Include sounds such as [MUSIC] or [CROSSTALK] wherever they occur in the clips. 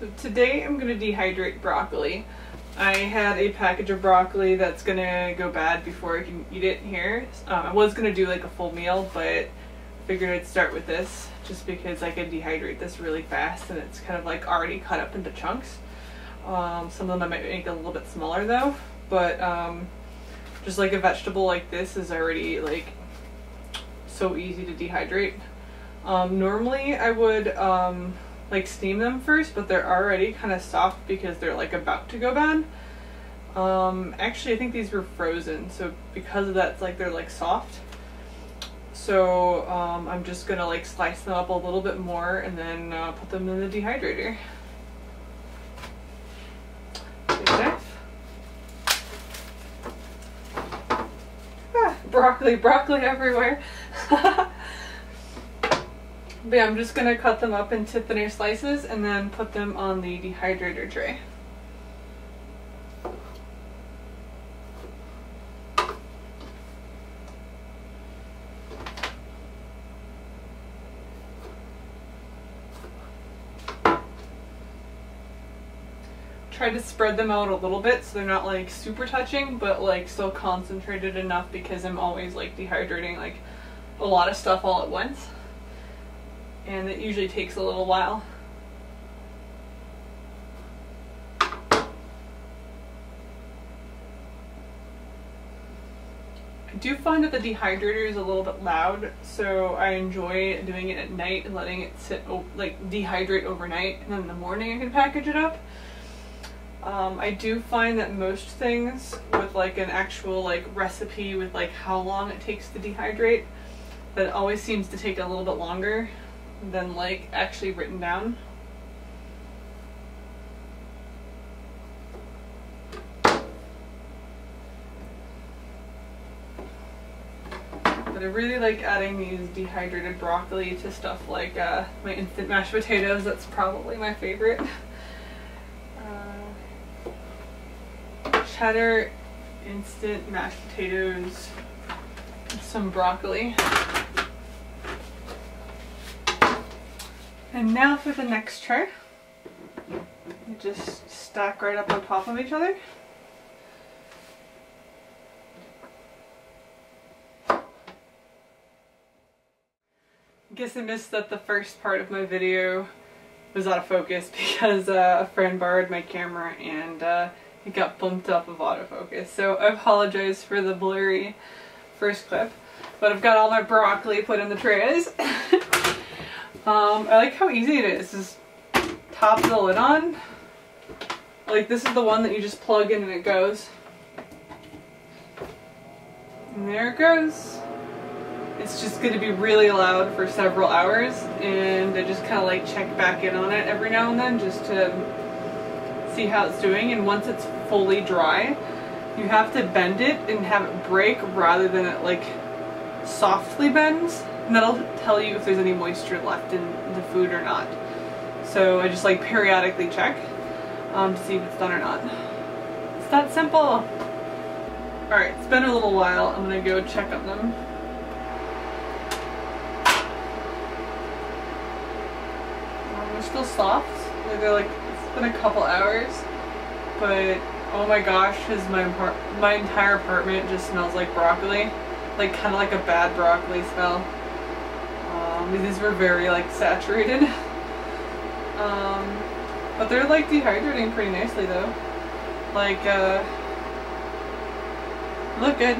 So today I'm going to dehydrate broccoli. I had a package of broccoli that's going to go bad before I can eat it here. Um, I was going to do like a full meal, but figured I'd start with this just because I can dehydrate this really fast and it's kind of like already cut up into chunks. Um, some of them I might make a little bit smaller though, but um, just like a vegetable like this is already like so easy to dehydrate. Um, normally I would um, like steam them first, but they're already kind of soft because they're like about to go bad. Um, actually, I think these were frozen, so because of that, it's like they're like soft. So um, I'm just gonna like slice them up a little bit more and then uh, put them in the dehydrator. Ah, broccoli, broccoli everywhere. [LAUGHS] But yeah, I'm just going to cut them up into thinner slices and then put them on the dehydrator tray. Try to spread them out a little bit so they're not like super touching but like still concentrated enough because I'm always like dehydrating like a lot of stuff all at once and it usually takes a little while. I do find that the dehydrator is a little bit loud, so I enjoy doing it at night and letting it sit, like dehydrate overnight, and then in the morning I can package it up. Um, I do find that most things with like an actual like recipe with like how long it takes to dehydrate, that always seems to take a little bit longer than like actually written down. But I really like adding these dehydrated broccoli to stuff like uh, my instant mashed potatoes. That's probably my favorite. Uh, cheddar instant mashed potatoes, some broccoli. And now for the next tray. You just stack right up on top of each other. I guess I missed that the first part of my video was out of focus [LAUGHS] because uh, a friend borrowed my camera and uh, it got bumped up of autofocus. So I apologize for the blurry first clip, but I've got all my broccoli put in the trays. [LAUGHS] Um, I like how easy it is. Just top the lid on. Like this is the one that you just plug in and it goes. And there it goes. It's just going to be really loud for several hours and I just kind of like check back in on it every now and then just to see how it's doing and once it's fully dry you have to bend it and have it break rather than it like softly bends and that'll tell you if there's any moisture left in the food or not. So I just like periodically check um, to see if it's done or not. It's that simple. Alright, it's been a little while. I'm gonna go check on them. Um, they're still soft. They're like, it's been a couple hours. But, oh my gosh, has my, my entire apartment just smells like broccoli. Like, kind of like a bad broccoli smell. Um, these were very like saturated. Um, but they're like dehydrating pretty nicely though. Like, uh, look good.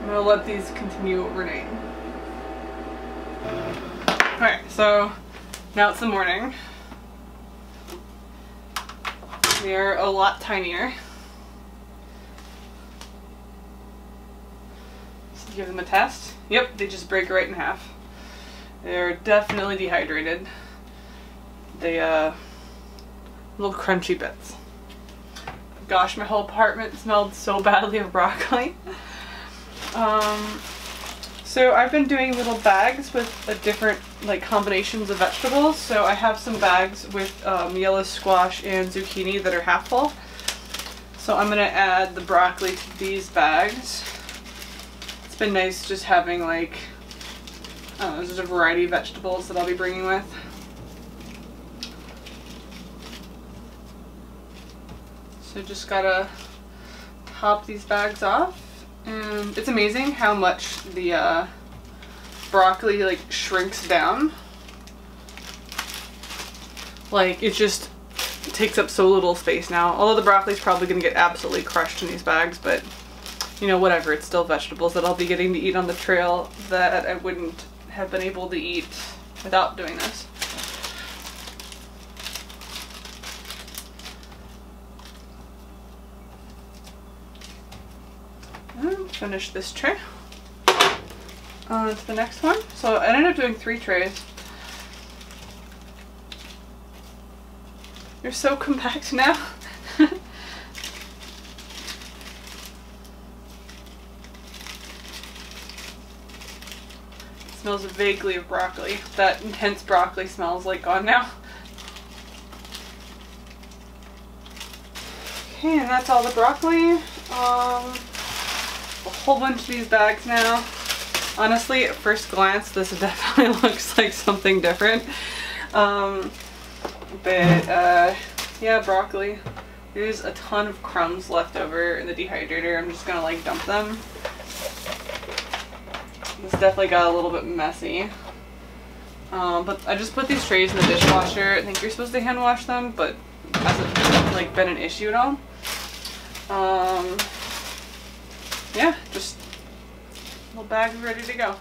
I'm gonna let these continue overnight. Alright, so now it's the morning. They're a lot tinier. Give them a test. Yep, they just break right in half. They're definitely dehydrated. They, uh, little crunchy bits. Gosh, my whole apartment smelled so badly of broccoli. Um, so I've been doing little bags with different like combinations of vegetables. So I have some bags with um, yellow squash and zucchini that are half full. So I'm going to add the broccoli to these bags it's been nice just having like Uh, there's a variety of vegetables that I'll be bringing with. So just gotta top these bags off. And it's amazing how much the uh, broccoli like shrinks down. Like it just takes up so little space now. Although the broccoli's probably gonna get absolutely crushed in these bags, but you know, whatever, it's still vegetables that I'll be getting to eat on the trail that I wouldn't have been able to eat without doing this. finish this tray. On to the next one. So I ended up doing three trays. You're so compact [LAUGHS] now. Smells vaguely of broccoli. That intense broccoli smells like gone now. Okay, and that's all the broccoli. Um, a whole bunch of these bags now. Honestly, at first glance, this [LAUGHS] definitely looks like something different. Um, but, uh, yeah, broccoli. There's a ton of crumbs left over in the dehydrator. I'm just gonna like dump them. This definitely got a little bit messy. Um, but I just put these trays in the dishwasher. I think you're supposed to hand wash them, but hasn't like been an issue at all. Um, yeah, just little bags ready to go.